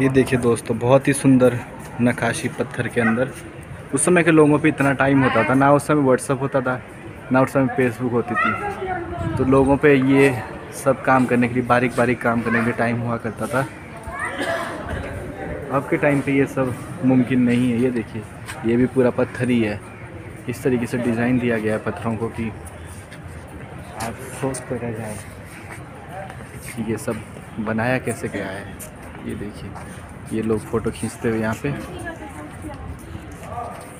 ये देखिए दोस्तों, बहुत ही सुंदर नकाशी पत्थर के अंदर। उस समय के लोगों पे इतना टाइम होता था, ना उस समय व्हाट्सअप होता था, ना उस समय फेसबुक होती थी। तो लोगों पे ये सब काम करने के लिए बारीक बारीक काम करने के लिए टाइम हुआ करता था। अब के टाइम पे ये सब मुमकिन नहीं है। ये देखिए, ये भी पूरा पत्थर ही है। इस तरीके से डिज़ाइन दिया गया है पत्थरों को कि आप सोच कर रह जाए ये सब बनाया कैसे गया है। ये देखिए, ये लोग फ़ोटो खींचते हुए यहाँ पे।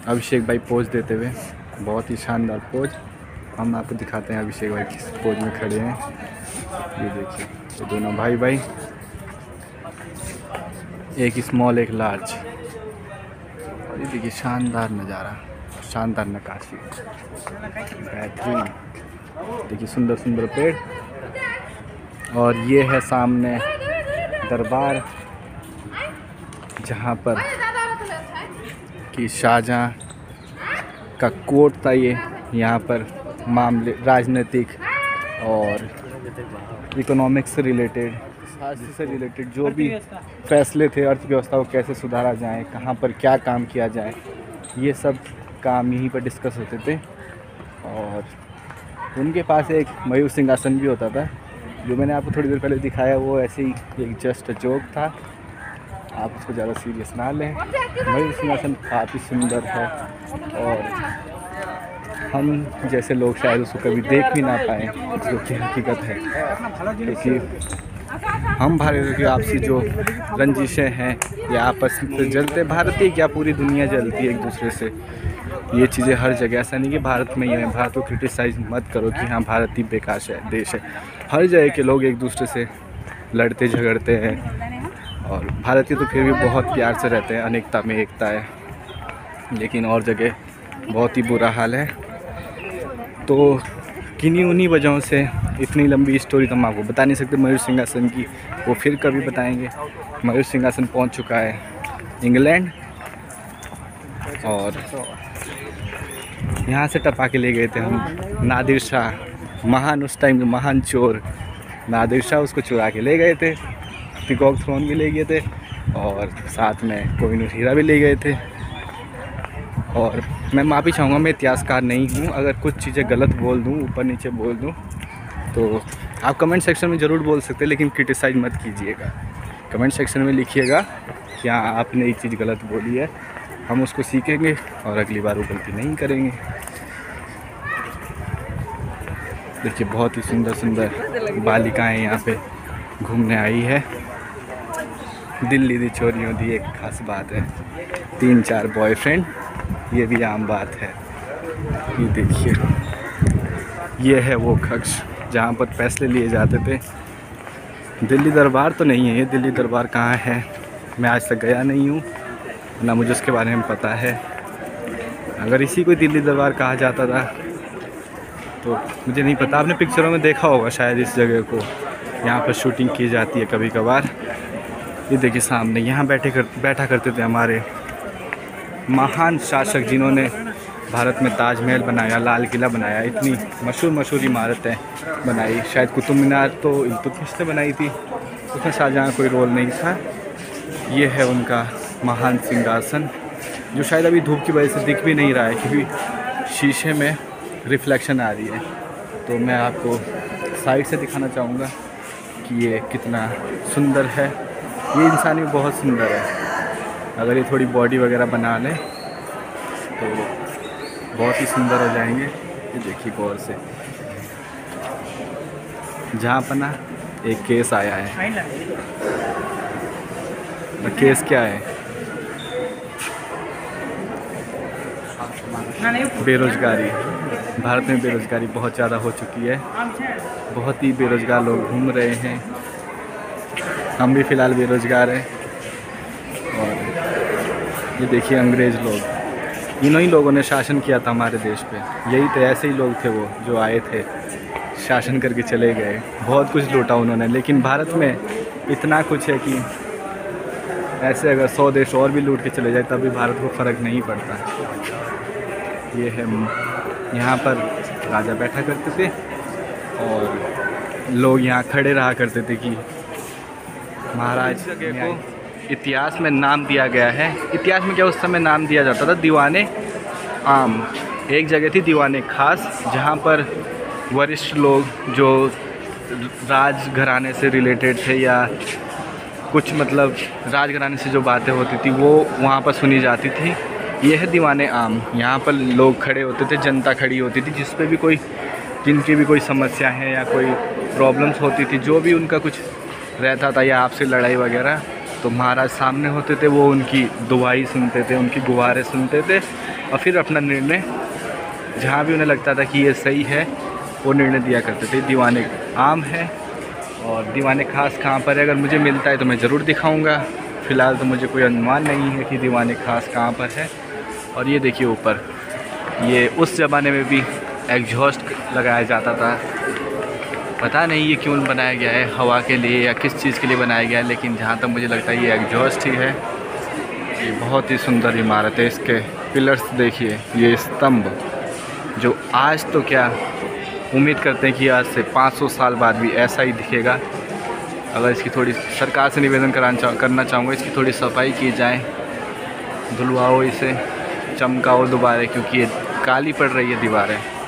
अभिषेक भाई पोज देते हुए, बहुत ही शानदार पोज हम आपको दिखाते हैं अभिषेक भाई किस पोज में खड़े हैं। ये देखिए, ये दोनों भाई भाई। एक स्मॉल एक लार्ज और ये देखिए, शानदार नज़ारा, शानदार नकाशी बेहतरीन। देखिए सुंदर सुंदर पेड़। और ये है सामने दरबार, जहाँ पर कि शाहजहाँ का कोर्ट था ये, यहाँ पर मामले, राजनीतिक और इकोनॉमिक्स से रिलेटेड से रिलेटेड जो भी फैसले थे, अर्थव्यवस्था को कैसे सुधारा जाए, कहाँ पर क्या काम किया जाए, ये सब काम यहीं पर डिस्कस होते थे। और उनके पास एक मयूर सिंहासन भी होता था। जो मैंने आपको थोड़ी देर पहले दिखाया, वो ऐसे ही एक जस्ट जोक था। आप उसको ज़्यादा सीरियस ना लें। मयूर सिंहासन काफ़ी सुंदर है और हम जैसे लोग शायद उसको कभी देख भी ना पाए, जो कि हकीकत है। क्योंकि हम भारतीयों की आपसी जो रंजिशें हैं, या आपस में जलते भारतीय क्या पूरी दुनिया जलती है एक दूसरे से? ये चीज़ें हर जगह, ऐसा नहीं कि भारत में ही है। भारत को क्रिटिसाइज मत करो कि हाँ भारत ही बेकाश है देश है। हर जगह के लोग एक दूसरे से लड़ते झगड़ते हैं। और भारत के तो फिर भी बहुत प्यार से रहते हैं, अनेकता में एकता है। लेकिन और जगह बहुत ही बुरा हाल है। तो किन्हीं उन्हीं वजहों से इतनी लंबी स्टोरी तो हम आपको बता नहीं सकते। मयूर सिंहासन की वो फिर कभी बताएँगे। मयूर सिंहासन पहुँच चुका है इंग्लैंड। और यहाँ से टपा के ले गए थे हम। नादिर शाह। महान उस टाइम के महान चोर नादिर शाह उसको चुरा के ले गए थे। पिकॉक थ्रोन भी ले गए थे और साथ में कोहिनूर हीरा भी ले गए थे। और मैं माफ़ी चाहूँगा, मैं इतिहासकार नहीं हूँ। अगर कुछ चीज़ें गलत बोल दूँ, ऊपर नीचे बोल दूँ तो आप कमेंट सेक्शन में ज़रूर बोल सकते हैं, लेकिन क्रिटिसाइज मत कीजिएगा। कमेंट सेक्शन में लिखिएगा कि हाँ आपने एक चीज़ गलत बोली है। हम उसको सीखेंगे और अगली बार वो गलती नहीं करेंगे। देखिए, बहुत ही सुंदर सुंदर बालिकाएँ यहाँ पे घूमने आई है। दिल्ली दी चोरियों दी एक खास बात है। तीन चार बॉयफ्रेंड ये भी आम बात है। ये देखिए, ये है वो कक्ष जहाँ पर फैसले लिए जाते थे। दिल्ली दरबार तो नहीं है ये, दिल्ली दरबार कहाँ है? मैं आज तक गया नहीं हूँ, ना मुझे उसके बारे में पता है। अगर इसी को दिल्ली दरबार कहा जाता था तो मुझे नहीं पता, आपने पिक्चरों में देखा होगा शायद इस जगह को। यहाँ पर शूटिंग की जाती है कभी कभार ये देखिए सामने, यहाँ बैठे कर, बैठा करते थे हमारे महान शासक जिन्होंने भारत में ताजमहल बनाया, लाल किला बनाया। इतनी मशहूर मशहूर इमारतें बनाई। शायद कुतुब मीनार तो इल्तुतमिश ने बनाई थी? उसमें शाहजहाँ कोई रोल नहीं था। ये है उनका महान सिंहासन, जो शायद अभी धूप की वजह से दिख भी नहीं रहा है, क्योंकि शीशे में रिफ्लेक्शन आ रही है। तो मैं आपको साइड से दिखाना चाहूँगा कि ये कितना सुंदर है। ये इंसान बहुत सुंदर है। अगर ये थोड़ी बॉडी वगैरह बना लें तो बहुत ही सुंदर हो जाएँगे। ये देखिए गौर से। जहाँ पना एक केस आया है। तो केस क्या है? बेरोज़गारी। भारत में बेरोज़गारी बहुत ज़्यादा हो चुकी है। बहुत ही बेरोज़गार लोग घूम रहे हैं। हम भी फ़िलहाल बेरोज़गार हैं। और ये देखिए अंग्रेज़ लोग। इन्हीं लोगों ने शासन किया था हमारे देश पे। यही तो ऐसे ही लोग थे वो जो आए थे। शासन करके चले गए। बहुत कुछ लूटा उन्होंने। लेकिन भारत में इतना कुछ है कि ऐसे अगर सौ देश और भी लूट के चले जाए तभी भारत को फ़र्क नहीं पड़ता। ये है यहाँ पर राजा बैठा करते थे और लोग यहाँ खड़े रहा करते थे कि महाराज को इतिहास में नाम दिया गया है। इतिहास में क्या उस समय नाम दिया जाता था? दीवाने। आम एक जगह थी दीवाने खास जहाँ पर वरिष्ठ लोग जो राज घराने से रिलेटेड थे या कुछ मतलब राजघराने से जो बातें होती थी वो वहाँ पर सुनी जाती थी। ये है दीवाने आम। यहाँ पर लोग खड़े होते थे, जनता खड़ी होती थी, जिस पे भी कोई, जिनकी भी कोई समस्या है या कोई प्रॉब्लम्स होती थी, जो भी उनका कुछ रहता था या आपसे लड़ाई वगैरह तो महाराज सामने होते थे, वो उनकी दुआई सुनते थे, उनकी गुहारें सुनते थे और फिर अपना निर्णय, जहाँ भी उन्हें लगता था कि ये सही है, वो निर्णय दिया करते थे। दीवाने आम है और दीवाने खास कहाँ पर है, अगर मुझे मिलता है तो मैं ज़रूर दिखाऊँगा। फ़िलहाल तो मुझे कोई अनुमान नहीं है कि दीवाने खास कहाँ पर है। और ये देखिए ऊपर, ये उस ज़माने में भी एग्जॉस्ट लगाया जाता था। पता नहीं ये क्यों बनाया गया है, हवा के लिए या किस चीज़ के लिए बनाया गया है, लेकिन जहाँ तक मुझे लगता है ये एग्जॉस्ट ही है। ये बहुत ही सुंदर इमारत है, इसके पिलर्स देखिए, ये स्तंभ, जो आज तो क्या उम्मीद करते हैं कि आज से 500 साल बाद भी ऐसा ही दिखेगा। अगर इसकी थोड़ी सरकार से निवेदन कराना करना चाहूँगा, इसकी थोड़ी सफ़ाई की जाए, धुलवाओ इसे, चमकाओ दोबारा, क्योंकि ये काली पड़ रही है दीवारें।